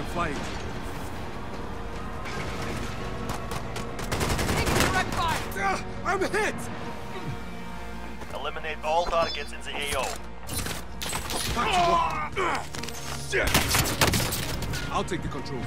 second flight. Ah, I'm hit! Eliminate all targets in the AO. Ah, I'll take the control.